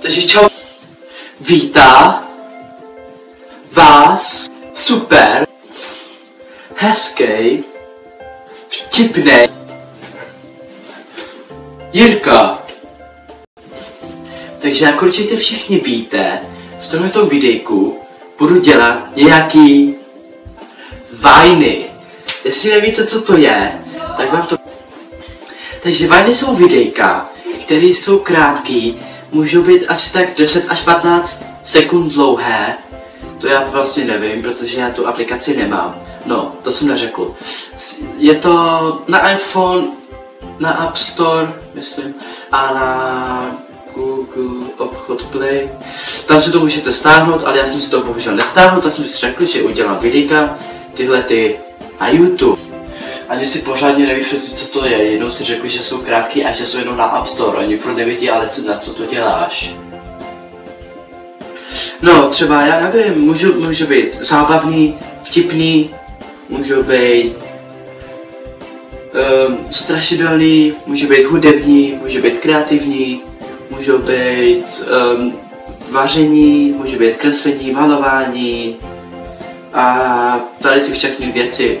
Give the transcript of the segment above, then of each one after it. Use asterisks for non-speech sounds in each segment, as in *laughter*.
Takže čau. Vítá vás super, hezký, vtipný Jirka. Takže jak určitě všichni víte, v tomto videjku budu dělat nějaký vajny. Jestli nevíte, co to je, tak vám to... Takže vajny jsou videjka, které jsou krátké, můžou být asi tak 10 až 15 sekund dlouhé. To já vlastně nevím, protože já tu aplikaci nemám. No, to jsem neřekl. Je to na iPhone, na App Store, myslím, a na Google obchod Play. Tam si to můžete stáhnout, ale já jsem si to bohužel nestáhnul, tak jsem si řekl, že udělám videa tyhle ty na YouTube. Ani si pořádně nevysvětlí, co to je, jenom si řekli, že jsou krátký a že jsou jenom na App Store. Oni furt nevidí, ale co, na co to děláš. No, třeba já nevím, můžu, můžu být zábavný, vtipný, můžu být um, strašidelný, můžu být hudební, můžu být kreativní, můžu být um, vaření, můžu být kreslení, malování a tady ty všechny věci.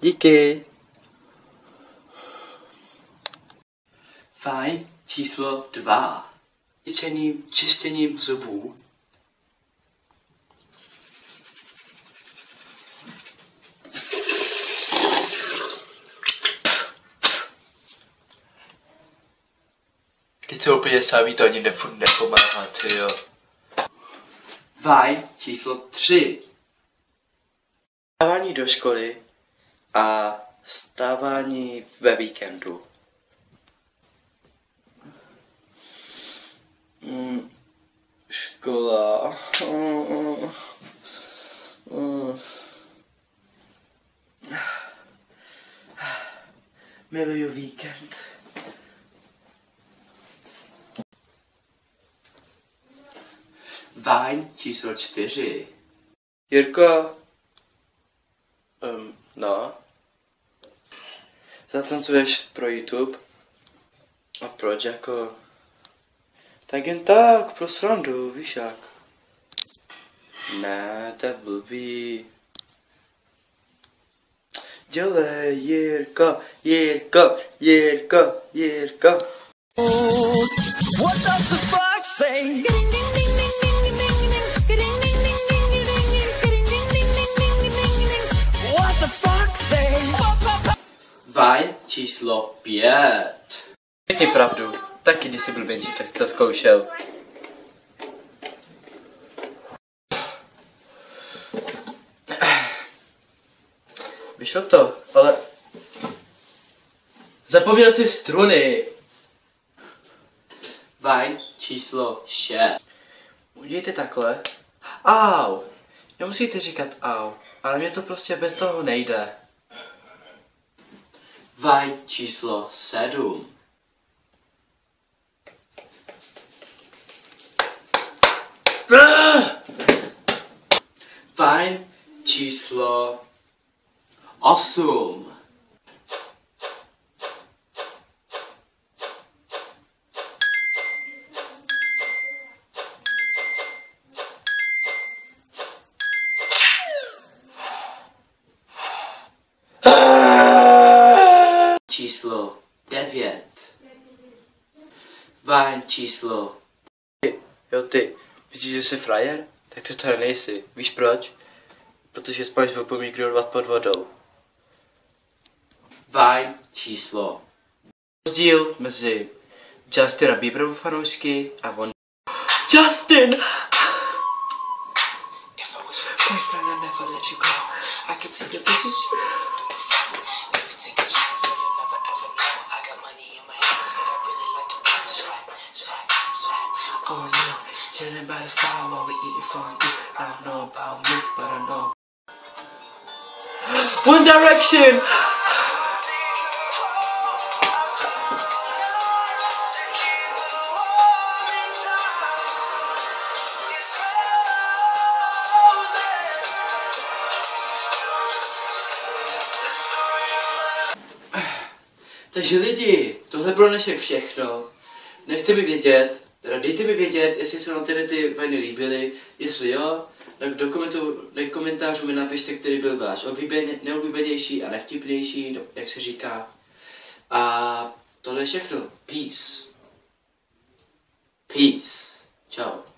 Díky. Fajn číslo dva. Čistěním, čistěním zubů. Teď to úplně samý, to ani nefurt nepomáhá, ty jo. Vaj číslo tři. Stávání do školy a stávání ve víkendu. Mm, škola. Mm. Miluju víkend. Vajn číslo čtyři. Jirko. Um, no. Zatancuješ pro YouTube? A proč jako? Tak jen tak, pro srandu, víš jak. Ne, to je blbý. Dělej, Jirka, Jirka, Jirka, Jirka. What does the fox say? Vajn číslo pět. Řekni pravdu, taky když jsi byl menší, tak jsi to zkoušel. Vyšlo to, ale... Zapomněl si struny. Vajn číslo 6. Udějte takhle. Au. Nemusíte říkat au, ale mě to prostě bez toho nejde. Vajn číslo 7. Vajn číslo 8. Číslo 9. Vajn číslo Jo ty, myslíš, že jsi frajer? Tak to tady nejsi. Víš proč? Protože spáš opomí grilovat pod vodou. Vajn číslo. Rozdíl mezi Justina Bieberovu fanoušky a on. Justin! If I was your boyfriend, I'd never let you go. I could take your pictures. While we eating fondue. I don't know about me, but I know. One Direction! *sighs* Takže lidi, tohle bylo naše všechno. Nechte mi vědět, teda dejte mi vědět, jestli se vám tyhle ty vajny líbily. Jestli jo, tak do, komentu, do komentářů mi napište, který byl váš oblíbeně, neoblíbenější a nevtipnější, no, jak se říká. A tohle je všechno. Peace. Peace. Ciao.